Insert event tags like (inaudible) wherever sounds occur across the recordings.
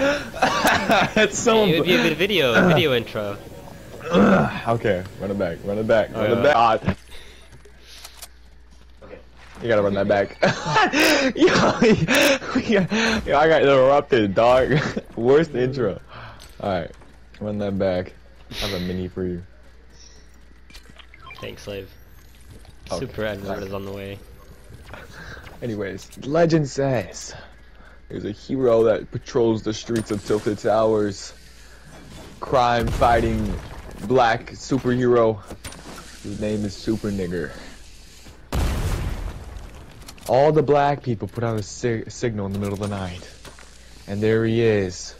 (laughs) That's so. It would be a good video, a video (sighs) intro. (sighs) okay, run it back, run it back, Oh, run yeah. it back. God. You gotta run that back. (laughs) yo, yo, I got interrupted, dog. (laughs) Worst intro. Alright, run that back. I have a mini for you. Thanks, slave. Okay, Super Edward is on the way. Anyways, legend says there's a hero that patrols the streets of Tilted Towers. Crime fighting black superhero. His name is Super Nigger. All the black people put out a si- signal in the middle of the night. And there he is.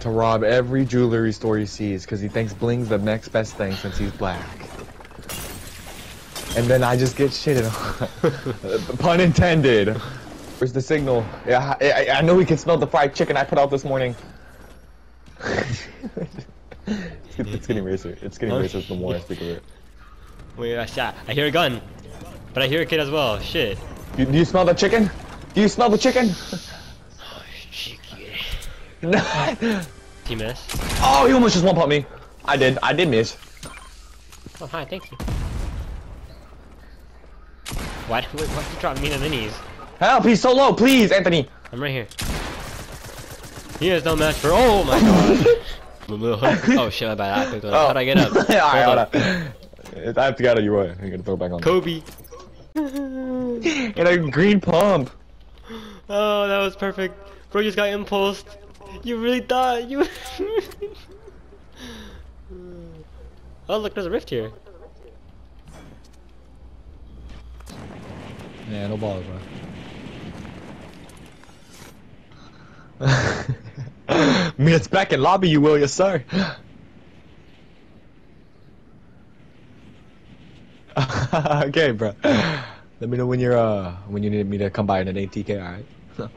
To rob every jewelry store he sees because he thinks bling's the next best thing since he's black. And then I just get shitted on. (laughs) Pun intended. Where's the signal? Yeah, I, I, I know we can smell the fried chicken I put out this morning. it's, (laughs) it's getting racer. It's getting oh, racist the more I speak of it. Wait, I shot. I hear a gun, but I hear a kid as well. Shit. You, do you smell the chicken? Do you smell the chicken? He missed. (laughs) oh, he almost just one pump me. I did. I did miss. Oh hi, thank you. Why? Why, why you drop me the minis? Help! He's so low. Please, Anthony. I'm right here. He has no match for. Oh my god. (laughs) oh shit, my bad. I picked one up. How'd I get up? (laughs) Alright, Hold up. I have to get out of your way. I gotta throw it back on. Kobe. And a green pump. Oh, that was perfect. Bro just got impulsed. You really thought you. (laughs) oh look, there's a rift here. Yeah, no balls, bro. Me, it's back in lobby, you will, yes, sir. (laughs) okay, bro. Let me know when you're uh when you need me to come by in an ATK, alright? (laughs)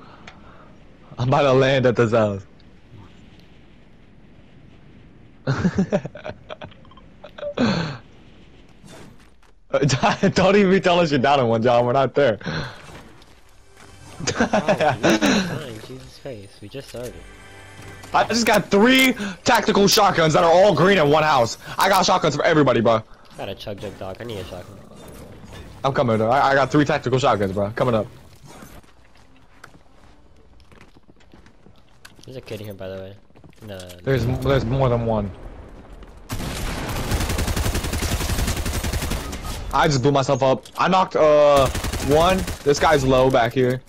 I'm about to land at this house. (laughs) Don't even tell us you're down in one, John. We're not there. Fine, Christ, we just started. I just got three tactical shotguns that are all green in one house. I got shotguns for everybody, bro. Got a chug jug dog. I need a shotgun. I'm coming. I, I got three tactical shotguns, bro. Coming up. There's a kid here, by the way. No. There's there's more than one. I just blew myself up. I knocked uh one. This guy's low back here.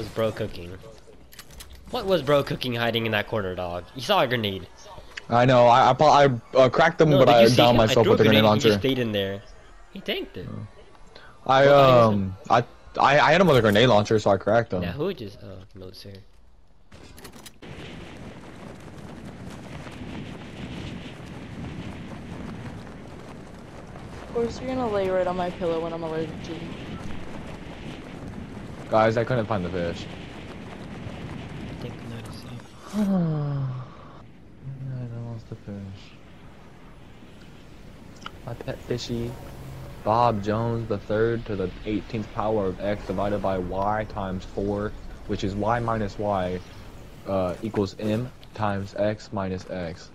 Was bro cooking? What was bro cooking hiding in that corner, dog? You saw a grenade. I know. I I, I uh, cracked them, No, but I downed him? I myself with the grenade He launcher. just stayed in there. He tanked it. I What gun um I I I hit him with a grenade launcher, so I cracked him. Yeah, who just? Oh, Mo's here. Of course, you're gonna lay right on my pillow when I'm allergic to you. Guys, I couldn't find the fish. (sighs) I think I noticed you. I lost the fish. My pet fishy. Bob Jones the third to the 18th power of x divided by y times 4, which is y minus y uh, equals m times x minus x.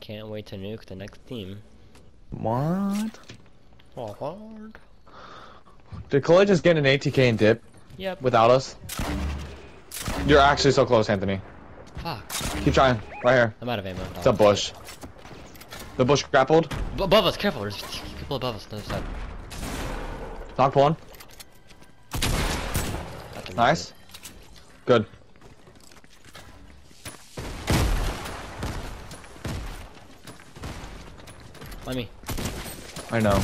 Can't wait to nuke the next team. What? Oh, hard. Did Chloe just get an ATK and dip Yep. without us? You're actually so close, Anthony. Fuck. Keep trying. Right here. I'm out of ammo. It's a bush. The bush grappled. B above us, careful. There's people above us on the other side. Knocked one. Nice. Good. Let me. I know.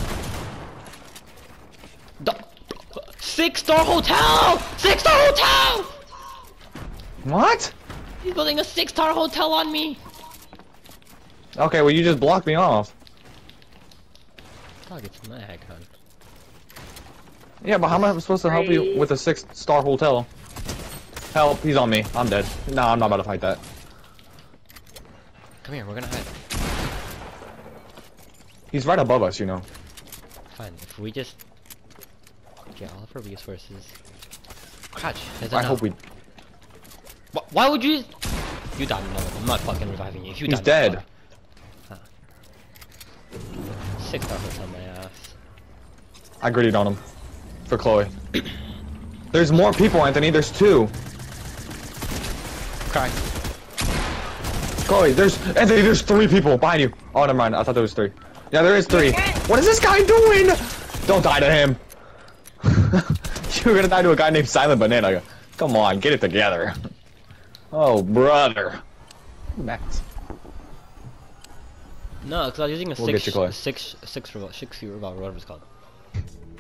The Six star hotel! Six star hotel! What? He's building a six star hotel on me. Okay, well you just blocked me off. Dog, it's my heck, hun. Yeah, but how am I supposed to help you with a six-star hotel? Help, he's on me. I'm dead. No, I'm not about to fight that. Come here, we're gonna hide. He's right above us, you know. Fine, if we just get all of our resources. Crouch. Heads I up hope we. Wh- Why would you? You died. No, I'm not fucking reviving you. If you He's died, dead. Huh. Six rockets on my ass. I gritted on him. For Chloe. (clears throat) There's more people, Anthony. There's two. Crack. Chloe, there's Anthony. There's three people behind you. Oh, never mind. I thought there was three. Yeah, there is three. What is this guy doing? Don't die to him. (laughs) You're gonna die to a guy named Silent Banana. Come on, get it together. Oh, brother. Max. No, because I was using a We'll six, get you, Chloe. six, six, revolver, six revolver, whatever it's called.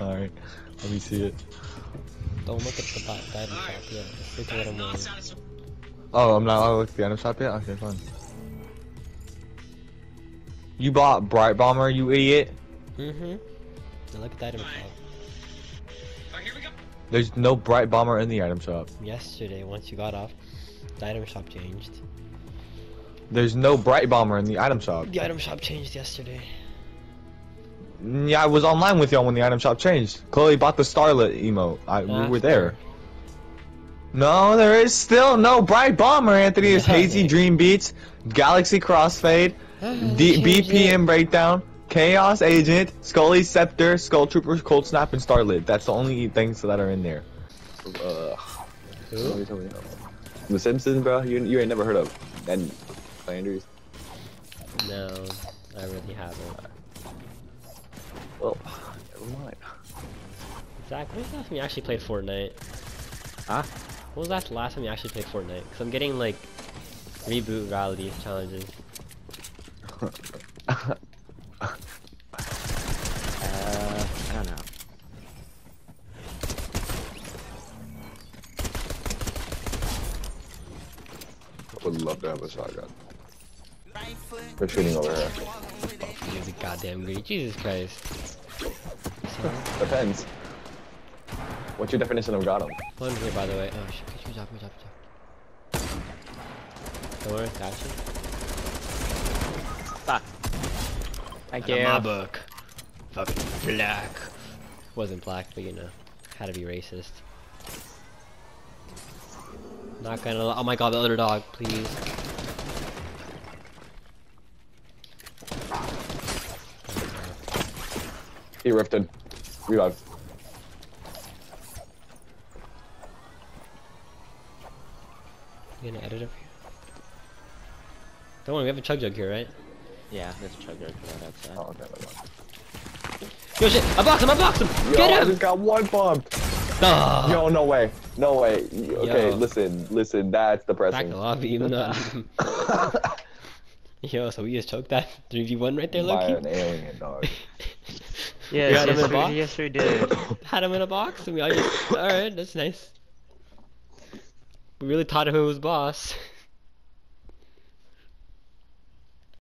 All right. Let me see it. Don't look at the di- diamond shop look at what I'm. Oh, I'm not. I looked at the item shop yet. Okay, fine. You bought Brite Bomber, you idiot. Mm-hmm. Now look at the item shop. There's no Brite Bomber in the item shop. Yesterday, once you got off, the item shop changed. There's no Brite Bomber in the item shop. The item shop changed yesterday. Mm, yeah, I was online with y'all when the item shop changed. Chloe bought the Starlit emote. I, we were there. No, there is still no Brite Bomber, Anthony. It's Hazy. Dream Beats, Galaxy Crossfade, (sighs) D- BPM Breakdown, Chaos Agent, Scully Scepter, Skull Trooper, Cold Snap, and Starlit. That's the only things that are in there. Uh, Who? The Simpsons, bro. You, you ain't never heard of. And Landry's. No, I really haven't. Well, never mind. Zach, when was the last time you actually played Fortnite? Huh? When was the last, last time you actually played Fortnite? Because I'm getting like reboot rally challenges. (laughs) Uh, I don't know. I would love to have a shotgun. They're shooting over here. You're the goddamn greedy. Jesus Christ. Depends. What's your definition of got him? One here, by the way. Oh shit, good job, good job, good job. Don't worry, got you. Fuck. Thank In you. my book. Fucking black. Wasn't black, but you know, had to be racist. Not gonna. Oh my god, the other dog, please. He rifted. Revive. You gonna edit it? Don't worry, we have a chug jug here, right? Yeah, there's a chug jug right outside. Oh, okay, never mind. Yo shit! I boxed him! I boxed him! Yo, Get I him! just got one bumped. (laughs) Yo, no way. No way. Okay, Yo. listen, listen, that's Back depressing. the lobby, even though. Yo, so we just choked that 3v1 right there, By Loki? an alien dog. (laughs) Yes, got yes, we, yes, we did. (coughs) Had him in a box, and we all just. (coughs) Alright, that's nice. We really taught him who was boss.